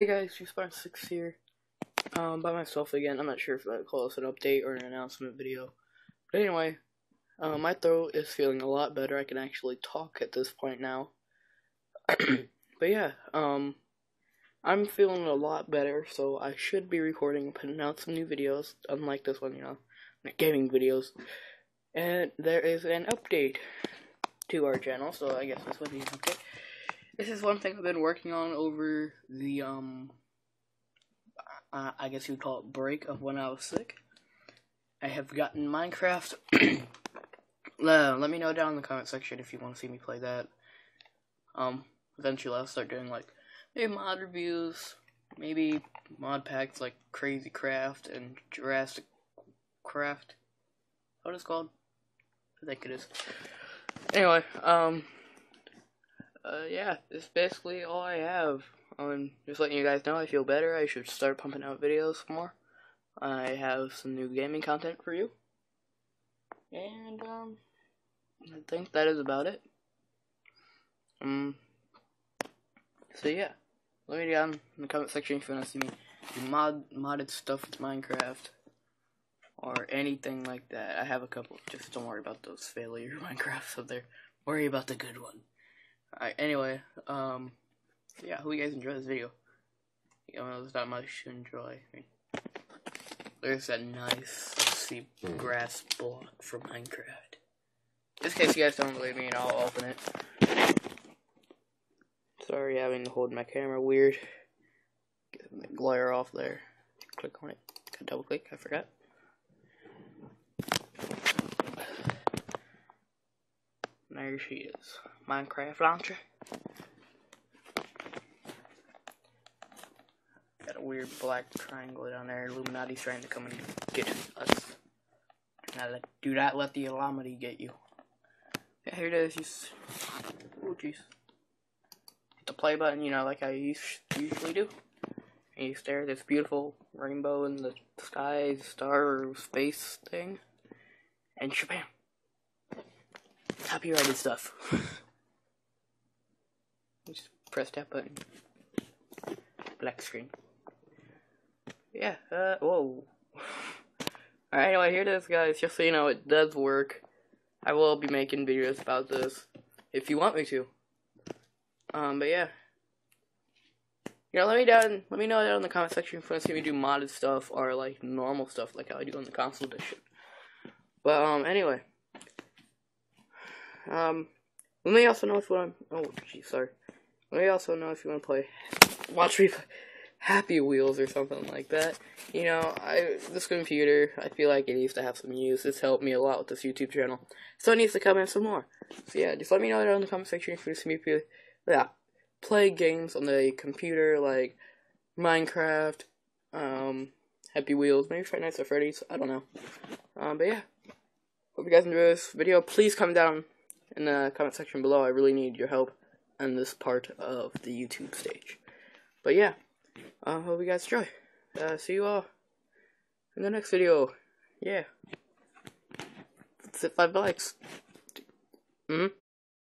Hey guys, Juicebox6 here. Um, by myself again. I'm not sure if I'd call this an update or an announcement video. But anyway, uh, my throat is feeling a lot better. I can actually talk at this point now. but yeah, um, I'm feeling a lot better, so I should be recording and putting out some new videos, unlike this one, you know, gaming videos. And there is an update to our channel, so I guess this would be an update. This is one thing I've been working on over the, um, I guess you'd call it break of when I was sick. I have gotten Minecraft. uh, let me know down in the comment section if you want to see me play that. Um, eventually I'll start doing, like, maybe mod reviews, maybe mod packs like Crazy Craft and Jurassic Craft. What is it called? I think it is. Anyway, um, uh, yeah, that's basically all I have. Um, just letting you guys know I feel better. I should start pumping out videos more. I have some new gaming content for you. And, um, I think that is about it. Um, so yeah, let me down in the comment section if you want to see me mod modded stuff with Minecraft or anything like that. I have a couple. Just don't worry about those failure Minecrafts up there. Worry about the good one. Alright, anyway, um, yeah, hope you guys enjoy this video. You know, there's not much to enjoy. I mean, there's that nice, see grass block for Minecraft. Just in case you guys don't believe me, and I'll open it. Sorry, having to hold my camera weird. Get the glare off there. Click on it. Double click, I forgot. There she is. Minecraft launcher. Got a weird black triangle down there. Illuminati's trying to come and get us. Now, do not let the Illuminati get you. Yeah, here it is. Just, oh, jeez. Hit the play button, you know, like I usually do. And you stare at this beautiful rainbow in the sky, star, space thing. And shabam copyrighted stuff. Just press that button. Black screen. Yeah, uh, whoa. Alright, anyway, here it is, guys. Just so you know, it does work. I will be making videos about this if you want me to. Um, but yeah. You know, let me down, let me know down in the comment section if you want to see me do modded stuff or like normal stuff like how I do on the console edition. But um, anyway. Um, let me also know if you want. Oh, geez, sorry. Let me also know if you want to play. Watch me play Happy Wheels or something like that. You know, I this computer, I feel like it needs to have some use. It's helped me a lot with this YouTube channel, so it needs to come in some more. So yeah, just let me know down in the comment section if you want to see me play. Yeah, play games on the computer like Minecraft, um, Happy Wheels, maybe Five Nights at Freddy's. I don't know. Um, but yeah. Hope you guys enjoy this video. Please comment down in the comment section below. I really need your help on this part of the YouTube stage. But yeah, I uh, hope you guys enjoy. Uh, see you all in the next video. Yeah. Let's hit five likes. Mm hmm